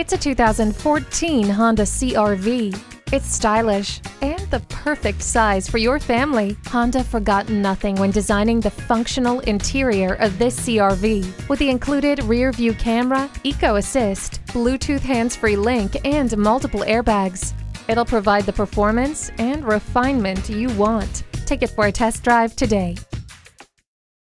It's a 2014 Honda CRV. It's stylish and the perfect size for your family. Honda forgot nothing when designing the functional interior of this CRV. With the included rear view camera, Eco Assist, Bluetooth hands free link, and multiple airbags. It'll provide the performance and refinement you want. Take it for a test drive today.